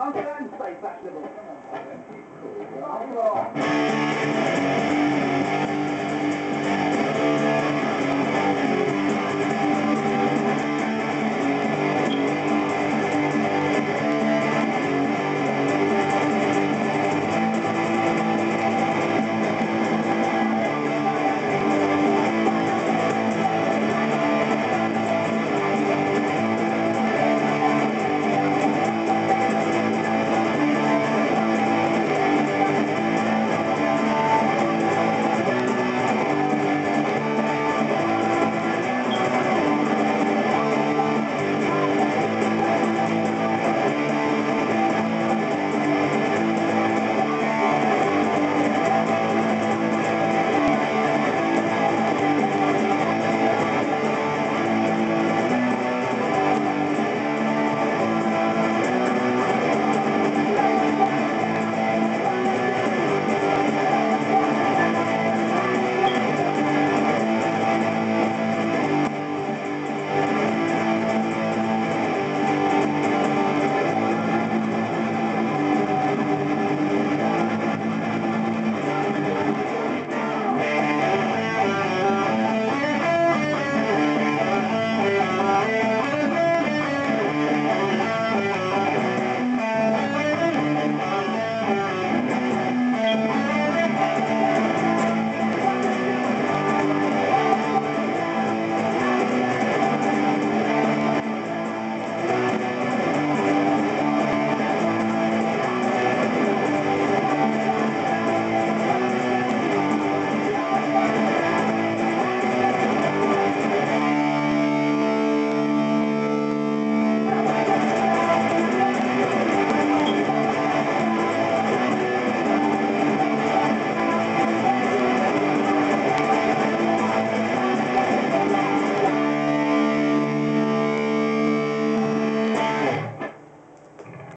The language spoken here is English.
I'm going to stay fashionable.